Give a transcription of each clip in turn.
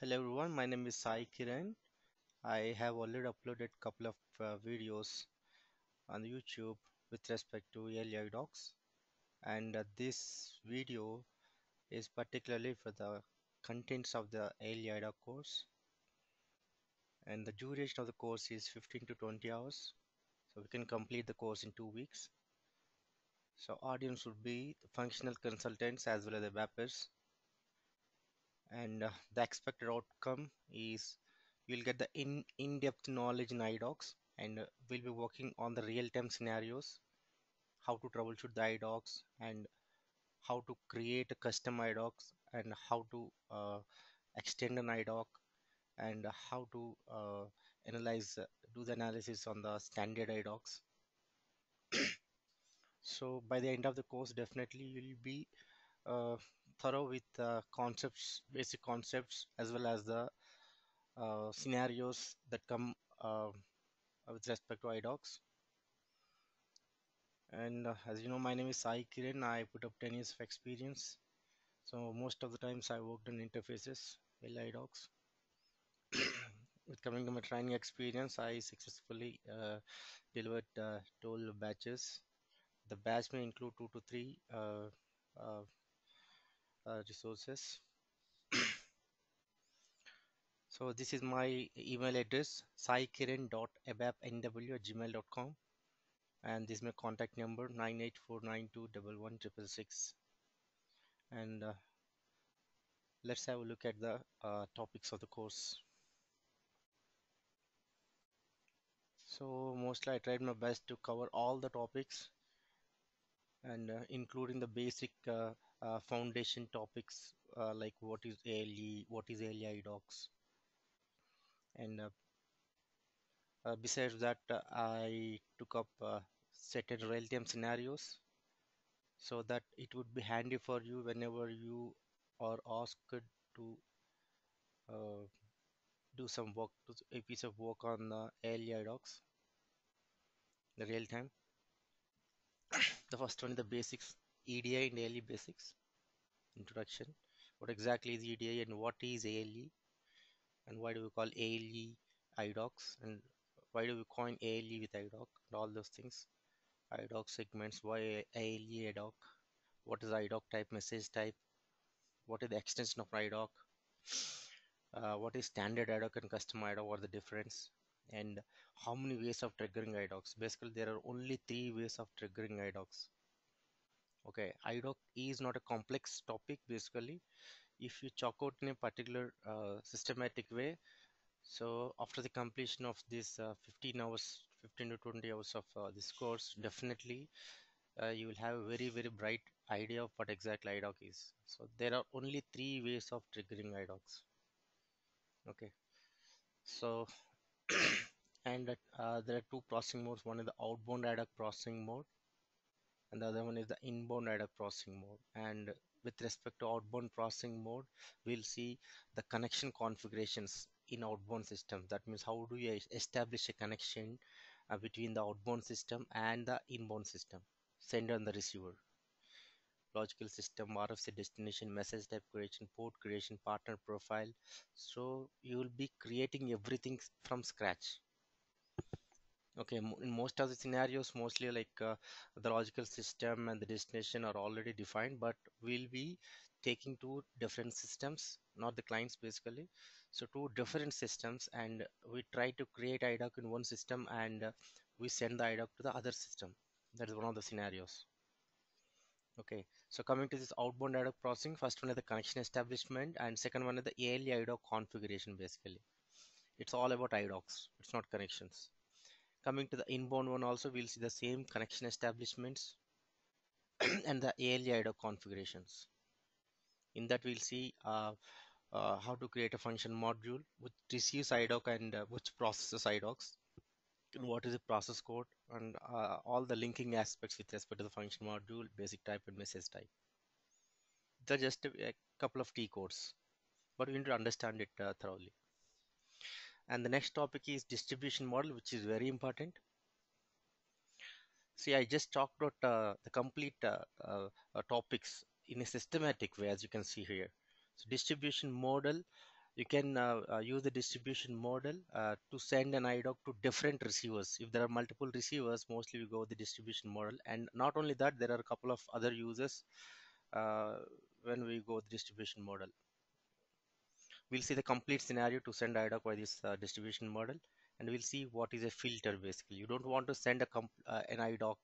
Hello everyone, my name is Sai Kiran. I have already uploaded a couple of uh, videos on YouTube with respect to ALE IDOCs. And uh, this video is particularly for the contents of the ALE IDOC course. And the duration of the course is 15 to 20 hours. So we can complete the course in two weeks. So audience would be functional consultants as well as the ABAPers and uh, the expected outcome is you'll get the in in-depth knowledge in idocs and uh, we'll be working on the real-time scenarios how to troubleshoot the idocs and how to create a custom idocs and how to uh, extend an idoc and how to uh, analyze uh, do the analysis on the standard idocs. So by the end of the course definitely you'll be uh, thorough with uh, concepts, basic concepts, as well as the uh, scenarios that come uh, with respect to iDocs. And uh, as you know, my name is Sai Kiran. I put up 10 years of experience. So most of the times I worked on interfaces, with iDocs. with coming to my training experience, I successfully uh, delivered uh, 12 batches. The batch may include two to three uh, resources. So this is my email address saikiran.abapnw at gmail.com and this is my contact number 984921166 and uh, let's have a look at the uh, topics of the course. So mostly I tried my best to cover all the topics and uh, including the basic uh, uh, foundation topics uh, like what is ALE, what is ALE IDOCs, and uh, uh, besides that, uh, I took up certain real-time scenarios so that it would be handy for you whenever you are asked to do some work, a piece of work on the ALE IDOCs, the real time. the first one is the basics EDI and ALE basics introduction what exactly is EDI and what is ALE and why do we call ALE IDOCs and why do we coin ALE with IDOC and all those things IDOC segments why ALE IDOC what is IDOC type message type what is the extension of IDOC uh, what is standard IDOC and custom IDOC what are the difference and how many ways of triggering IDOCs basically there are only three ways of triggering IDOCs okay idoc is not a complex topic basically. If you chalk out in a particular uh, systematic way so after the completion of this uh, 15 hours 15 to 20 hours of uh, this course definitely uh, you will have a very very bright idea of what exactly idoc is. So there are only three ways of triggering idocs okay. So and uh, there are two processing modes. One is the outbound idoc processing mode and the other one is the inbound IDOC processing mode. And with respect to outbound processing mode we'll see the connection configurations in outbound system. That means how do you establish a connection uh, between the outbound system and the inbound system? Sender and the receiver. Logical system RFC destination message type creation port creation partner profile. So you will be creating everything from scratch okay in most of the scenarios mostly like uh, the logical system and the destination are already defined but we'll be taking two different systems not the clients basically. So two different systems and we try to create idoc in one system and uh, we send the idoc to the other system. That is one of the scenarios. Okay so coming to this outbound idoc processing first one is the connection establishment and second one is the ALE idoc configuration basically. It's all about idocs it's not connections coming to the inbound one also we'll see the same connection establishments and the ALE IDOC configurations. In that we'll see uh, uh, how to create a function module which receives IDOC and uh, which processes IDOCs and what is the process code and uh, all the linking aspects with respect to the function module basic type and message type. They're just a, a couple of T codes but we need to understand it uh, thoroughly and the next topic is distribution model which is very important see i just talked about uh, the complete uh, uh, uh, topics in a systematic way as you can see here so distribution model you can uh, uh, use the distribution model to send an IDOC to different receivers. If there are multiple receivers, mostly we go with the distribution model. And not only that, there are a couple of other uses when we go with distribution model. We'll see the complete scenario to send IDOC by this uh, distribution model. And we'll see what is a filter basically. You don't want to send a uh, an IDOC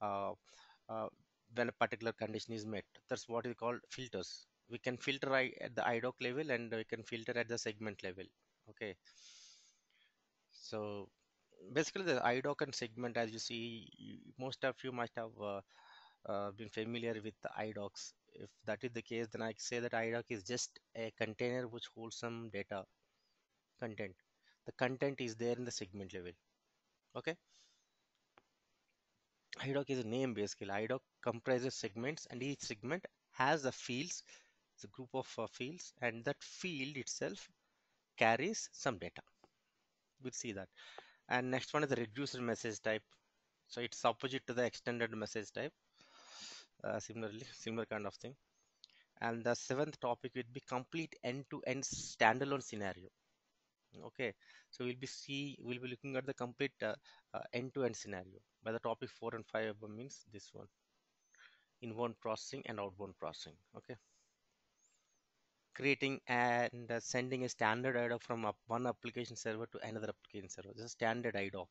uh, when a particular condition is met. That's what is called filters we can filter at the IDOC level and we can filter at the segment level. Okay. So basically the IDOC and segment, as you see, most of you must have uh, uh, been familiar with the IDOCs. If that is the case, then I say that IDOC is just a container which holds some data content. The content is there in the segment level. Okay. IDOC is a name basically. IDOC comprises segments and each segment has the fields it's a group of uh, fields and that field itself carries some data we'll see that and next one is the reduced message type so it's opposite to the extended message type similarly similar kind of thing. And the seventh topic would be complete end-to-end -end standalone scenario. Okay. So we'll be see we'll be looking at the complete uh, uh, end-to-end -end scenario by the topic 4 and 5 means this one. Inbound processing and outbound processing. Okay. Creating and uh, sending a standard IDOC from one application server to another application server. This is standard IDOC.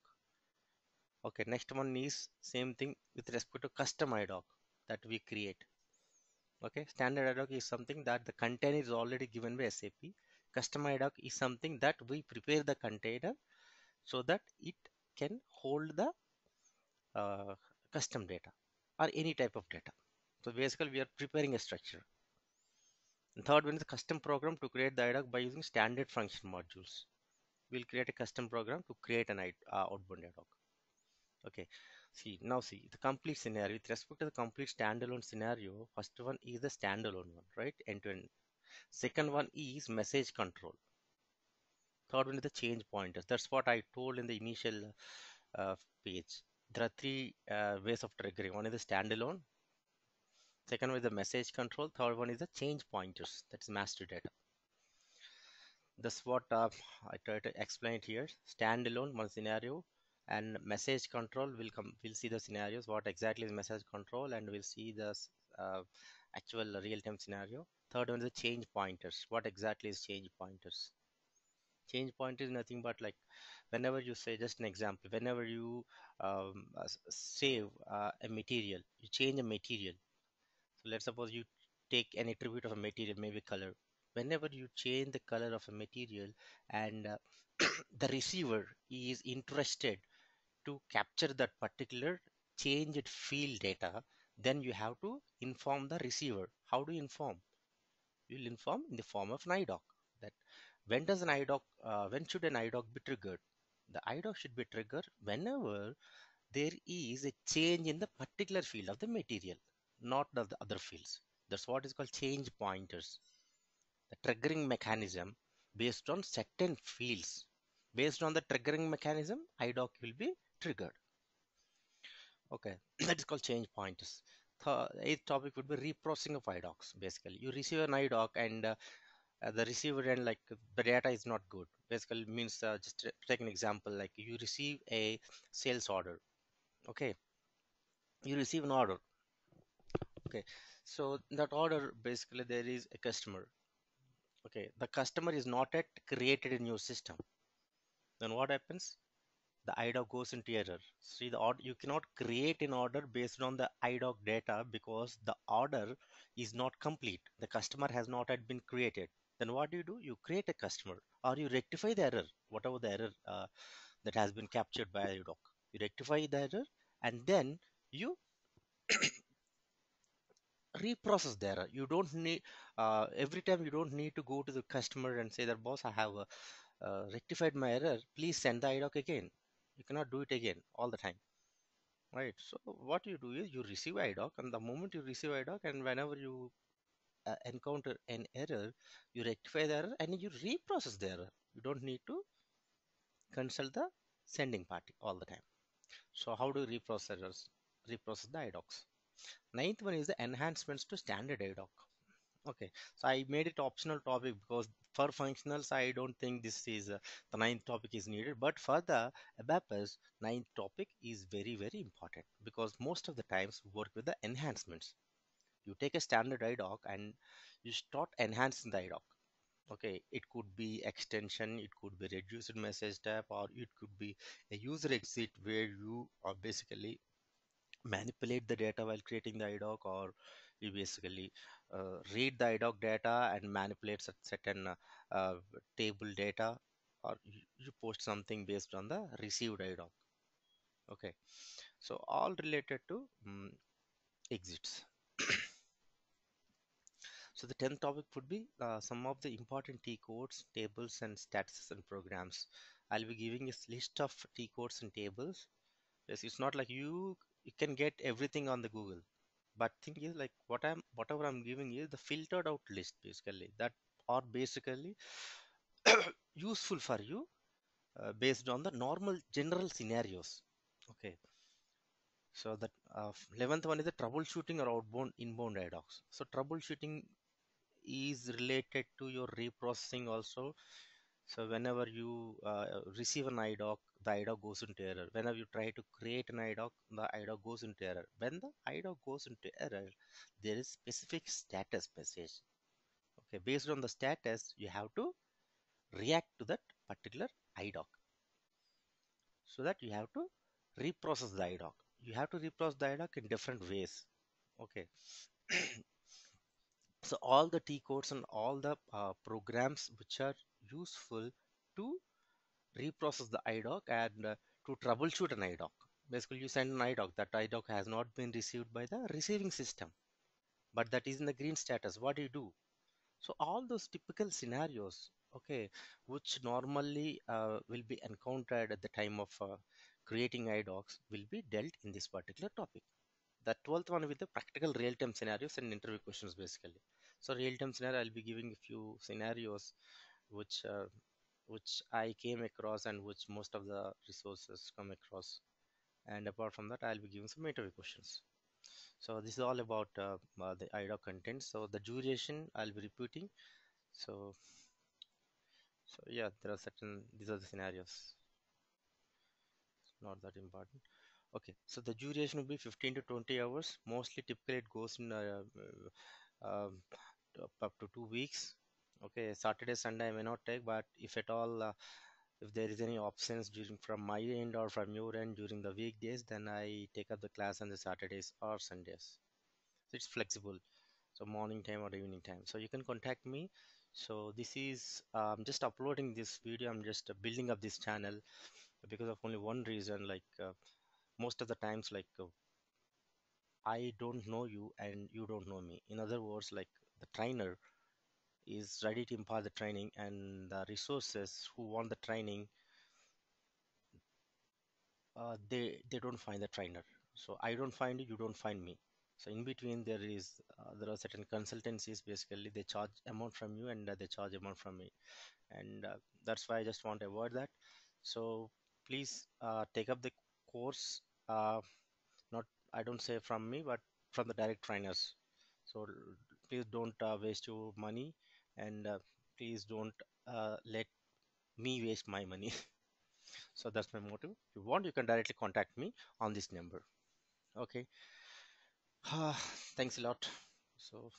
Okay, next one is same thing with respect to custom IDOC that we create. Okay, standard IDOC is something that the container is already given by SAP. Custom IDOC is something that we prepare the container so that it can hold the uh, custom data or any type of data. So basically we are preparing a structure. And third one is custom program to create the IDOC by using standard function modules. We'll create a custom program to create an uh, outbound IDOC. Okay, see now see the complete scenario with respect to the complete standalone scenario. First one is the standalone one, right? End to end. Second one is message control. Third one is the change pointers. That's what I told in the initial uh, page. There are three uh, ways of triggering. One is the standalone, Second one is the message control. Third one is the change pointers. That's master data. That's what uh, I try to explain it here. Standalone one scenario and message control will come. We'll see the scenarios. What exactly is message control, and we'll see the uh, actual real-time scenario. Third one is the change pointers. What exactly is change pointers? Change point is nothing but like whenever you say just an example whenever you um, uh, save uh, a material you change a material so let's suppose you take an attribute of a material, maybe color. Whenever you change the color of a material and uh, the receiver is interested to capture that particular changed field data, then you have to inform the receiver. How do you inform? You'll inform in the form of an IDOC. That when does an IDOC, uh, when should an IDOC be triggered? The IDOC should be triggered whenever there is a change in the particular field of the material not of the other fields. That's what is called change pointers. The triggering mechanism based on certain fields. Based on the triggering mechanism, IDOC will be triggered. Okay, that is called change pointers. The eighth topic would be reprocessing of IDOCs. Basically, you receive an IDOC and uh, uh, the receiver and like the data is not good. Basically, means uh, just take an example like you receive a sales order. Okay, you receive an order okay so that order basically there is a customer okay the customer is not yet created in your system then what happens the IDOC goes into error. See the order you cannot create an order based on the IDOC data because the order is not complete. The customer has not yet been created. Then what do you do? You create a customer or you rectify the error whatever the error uh, that has been captured by IDOC. You rectify the error and then you reprocess the error. You don't need uh, every time you don't need to go to the customer and say that boss i have uh, uh, rectified my error. Please send the idoc again you cannot do it again all the time right? So what you do is you receive idoc and the moment you receive idoc and whenever you uh, encounter an error you rectify the error and you reprocess the error. You don't need to consult the sending party all the time. So how do reprocess errors reprocess the idocs? Ninth one is the enhancements to standard IDOC. Okay, so I made it optional topic because for functionals, I don't think this is uh, the ninth topic is needed. But for the ABAPS, ninth topic is very, very important because most of the times we work with the enhancements. You take a standard IDOC and you start enhancing the IDOC. Okay, it could be extension, it could be reduced message type, or it could be a user exit where you are basically manipulate the data while creating the IDOC, or you basically uh, read the IDOC data and manipulate certain uh, table data, or you, post something based on the received IDOC. Okay, so all related to mm, exits. So the 10th topic would be uh, some of the important T codes, tables, and statuses and programs. I'll be giving a list of T codes and tables. It's not like you you can get everything on the Google, but thing is like what I'm whatever I'm giving is the filtered out list basically that are basically useful for you uh, based on the normal general scenarios. Okay, so that uh, 11th one is the troubleshooting or outbound inbound IDOCs. So troubleshooting is related to your reprocessing also. So whenever you uh, receive an IDOC, the IDOC goes into error. Whenever you try to create an IDOC, the IDOC goes into error. When the IDOC goes into error, there is specific status message. Okay, based on the status, you have to react to that particular IDOC. So that you have to reprocess the IDOC. You have to reprocess the IDOC in different ways. Okay. So all the T codes and all the uh, programs which are useful to reprocess the IDOC and uh, to troubleshoot an IDOC. Basically, you send an IDOC. That IDOC has not been received by the receiving system, but that is in the green status. What do you do? So all those typical scenarios, okay, which normally uh, will be encountered at the time of uh, creating IDOCs will be dealt in this particular topic. The 12th one with the practical real-time scenarios and interview questions basically. So real-time scenario, I'll be giving a few scenarios which uh, which I came across and which most of the resources come across. And apart from that, I'll be giving some interview questions. So this is all about uh, uh, the IDOC content. So the duration I'll be repeating. So so yeah, there are certain these are the scenarios. Not that important. Okay, so the duration will be 15 to 20 hours. Mostly, typically it goes in uh, uh, um, up to two weeks. Okay, Saturday, Sunday I may not take, but if at all, uh, if there is any options during from my end or from your end during the weekdays, then I take up the class on the Saturdays or Sundays. So it's flexible. So morning time or evening time. So you can contact me. So this is um, just uploading this video. I'm just uh, building up this channel because of only one reason. Like uh, most of the times, like uh, I don't know you and you don't know me. In other words, like the trainer is ready to impart the training and the resources who want the training uh, they they don't find the trainer. So i don't find you you don't find me. So in between there is uh, there are certain consultancies basically they charge amount from you and uh, they charge amount from me. And uh, that's why i just want to avoid that. So please uh, take up the course uh, not i don't say from me but from the direct trainers. So please don't waste your money and uh, please don't uh, let me waste my money. So that's my motive. If you want you can directly contact me on this number. Okay. Thanks a lot. So